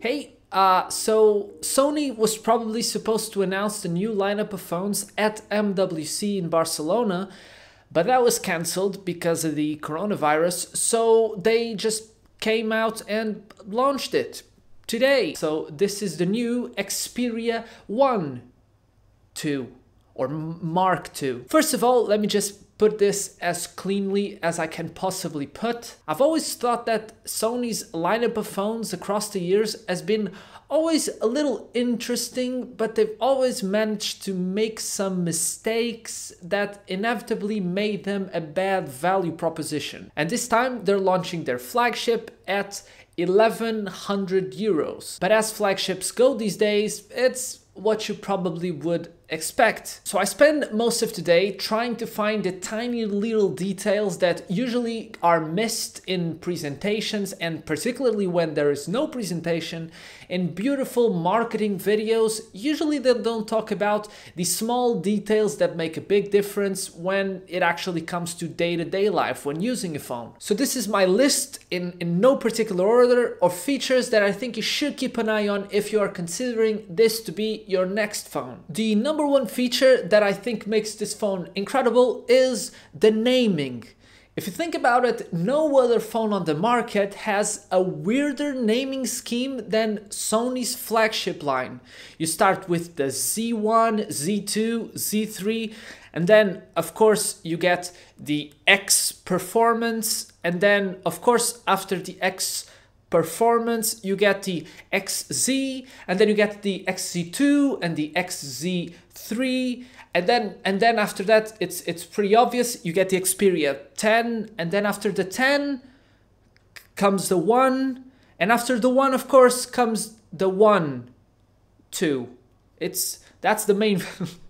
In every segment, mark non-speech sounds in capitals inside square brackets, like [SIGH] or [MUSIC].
Hey, uh, so Sony was probably supposed to announce the new lineup of phones at MWC in Barcelona, but that was cancelled because of the coronavirus. So they just came out and launched it today. So this is the new Xperia 1 2 or Mark 2. First of all, let me just put this as cleanly as I can possibly put. I've always thought that Sony's lineup of phones across the years has been always a little interesting, but they've always managed to make some mistakes that inevitably made them a bad value proposition. And this time they're launching their flagship at 1100 euros. But as flagships go these days, it's what you probably would expect. So I spend most of today trying to find the tiny little details that usually are missed in presentations and particularly when there is no presentation in beautiful marketing videos. Usually they don't talk about the small details that make a big difference when it actually comes to day-to-day -day life when using a phone. So this is my list in, in no particular order of features that I think you should keep an eye on if you are considering this to be your next phone. The number one feature that I think makes this phone incredible is the naming. If you think about it, no other phone on the market has a weirder naming scheme than Sony's flagship line. You start with the Z1, Z2, Z3, and then of course you get the X performance, and then of course after the X performance, you get the XZ, and then you get the XZ2 and the XZ3, and then and then after that, it's it's pretty obvious. You get the Xperia 10, and then after the 10 comes the one, and after the one, of course, comes the one, two. It's that's the main. [LAUGHS]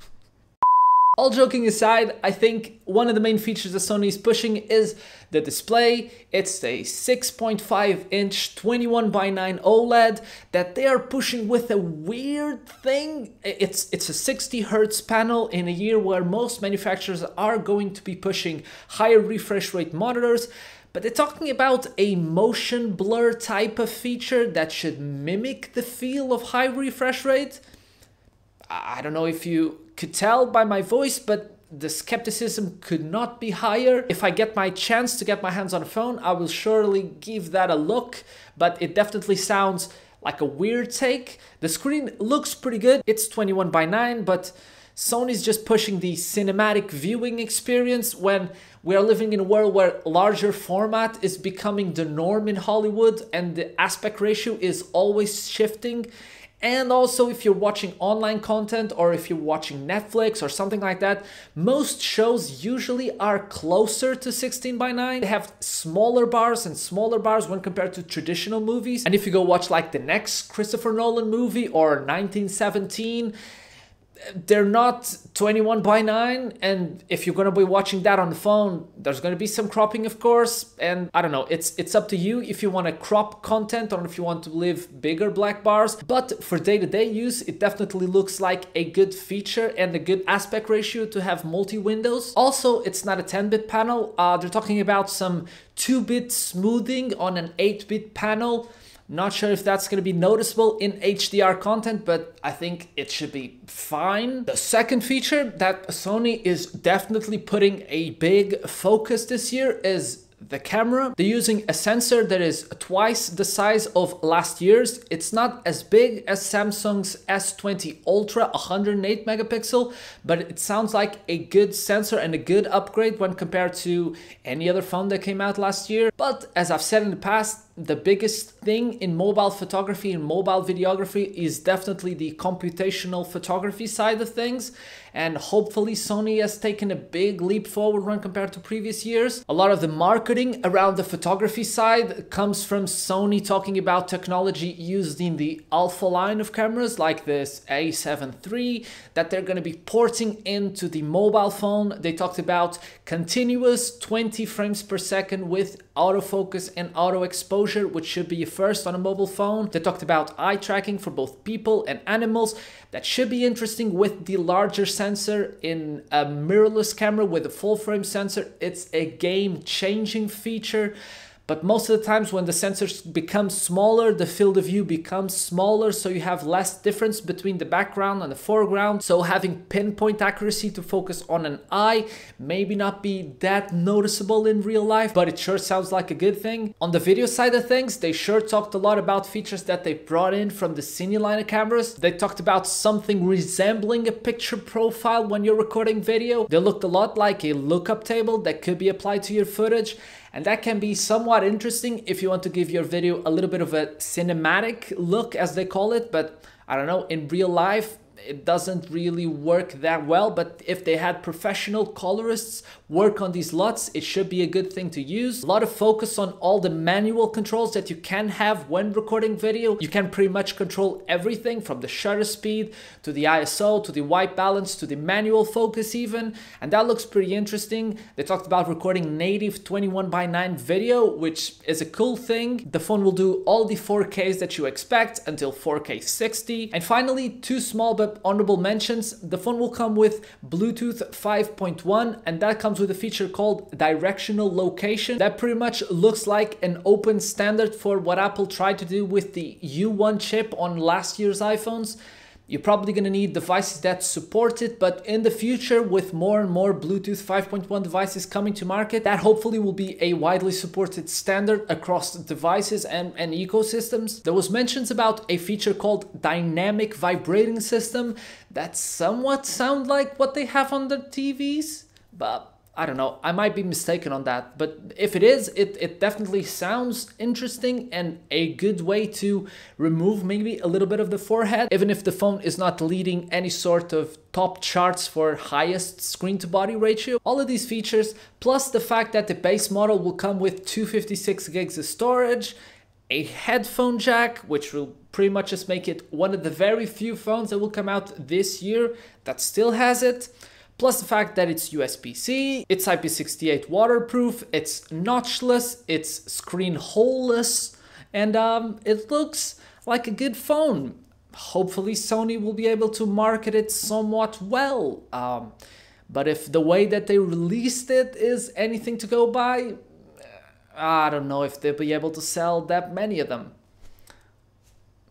All joking aside, I think one of the main features that Sony is pushing is the display. It's a 6.5 inch 21 by 9 OLED that they are pushing with a weird thing. It's, it's a 60 hertz panel in a year where most manufacturers are going to be pushing higher refresh rate monitors but they're talking about a motion blur type of feature that should mimic the feel of high refresh rate. I don't know if you could tell by my voice, but the skepticism could not be higher. If I get my chance to get my hands on a phone, I will surely give that a look, but it definitely sounds like a weird take. The screen looks pretty good. It's 21 by 9, but Sony's just pushing the cinematic viewing experience when we are living in a world where larger format is becoming the norm in Hollywood and the aspect ratio is always shifting. And also, if you're watching online content or if you're watching Netflix or something like that, most shows usually are closer to 16 by 9. They have smaller bars and smaller bars when compared to traditional movies. And if you go watch like the next Christopher Nolan movie or 1917, they're not 21 by 9 and if you're going to be watching that on the phone there's going to be some cropping of course and i don't know it's it's up to you if you want to crop content or if you want to leave bigger black bars but for day-to-day -day use it definitely looks like a good feature and a good aspect ratio to have multi-windows. Also it's not a 10-bit panel uh, they're talking about some 2-bit smoothing on an 8-bit panel not sure if that's going to be noticeable in HDR content, but I think it should be fine. The second feature that Sony is definitely putting a big focus this year is the camera. They're using a sensor that is twice the size of last year's. It's not as big as Samsung's S20 Ultra 108 megapixel, but it sounds like a good sensor and a good upgrade when compared to any other phone that came out last year. But as I've said in the past, the biggest thing in mobile photography and mobile videography is definitely the computational photography side of things. And hopefully Sony has taken a big leap forward when compared to previous years. A lot of the marketing around the photography side comes from Sony talking about technology used in the Alpha line of cameras like this A7 III that they're going to be porting into the mobile phone. They talked about continuous 20 frames per second with autofocus and auto exposure, which should be first on a mobile phone. They talked about eye tracking for both people and animals. That should be interesting with the larger sensor in a mirrorless camera with a full frame sensor. It's a game changing feature. But most of the times when the sensors become smaller, the field of view becomes smaller, so you have less difference between the background and the foreground. So having pinpoint accuracy to focus on an eye maybe not be that noticeable in real life, but it sure sounds like a good thing. On the video side of things, they sure talked a lot about features that they brought in from the CineAlta cameras. They talked about something resembling a picture profile when you're recording video. They looked a lot like a lookup table that could be applied to your footage and that can be somewhat interesting if you want to give your video a little bit of a cinematic look as they call it but I don't know in real life it doesn't really work that well, but if they had professional colorists work on these LUTs, it should be a good thing to use. A lot of focus on all the manual controls that you can have when recording video. You can pretty much control everything from the shutter speed to the ISO to the white balance to the manual focus even, and that looks pretty interesting. They talked about recording native 21 by 9 video, which is a cool thing. The phone will do all the 4Ks that you expect until 4K 60. And finally, two small but honorable mentions, the phone will come with Bluetooth 5.1 and that comes with a feature called directional location. That pretty much looks like an open standard for what Apple tried to do with the U1 chip on last year's iPhones. You're probably going to need devices that support it, but in the future, with more and more Bluetooth 5.1 devices coming to market, that hopefully will be a widely supported standard across devices and, and ecosystems. There was mentions about a feature called dynamic vibrating system that somewhat sound like what they have on their TVs, but I don't know, I might be mistaken on that, but if it is, it, it definitely sounds interesting and a good way to remove maybe a little bit of the forehead, even if the phone is not leading any sort of top charts for highest screen to body ratio. All of these features, plus the fact that the base model will come with 256 gigs of storage, a headphone jack, which will pretty much just make it one of the very few phones that will come out this year that still has it plus the fact that it's USB-C, it's IP68 waterproof, it's notchless, it's screen holeless, and um, it looks like a good phone. Hopefully Sony will be able to market it somewhat well. Um, but if the way that they released it is anything to go by, I don't know if they'll be able to sell that many of them.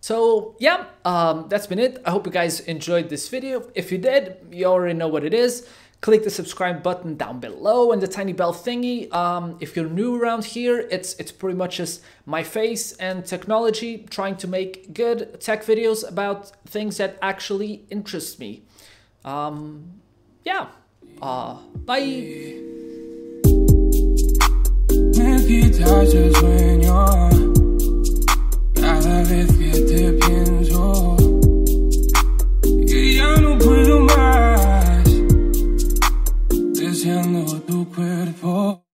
So yeah, um, that's been it. I hope you guys enjoyed this video. If you did, you already know what it is. Click the subscribe button down below and the tiny bell thingy. Um, if you're new around here, it's it's pretty much just my face and technology trying to make good tech videos about things that actually interest me. Um, yeah, uh, bye.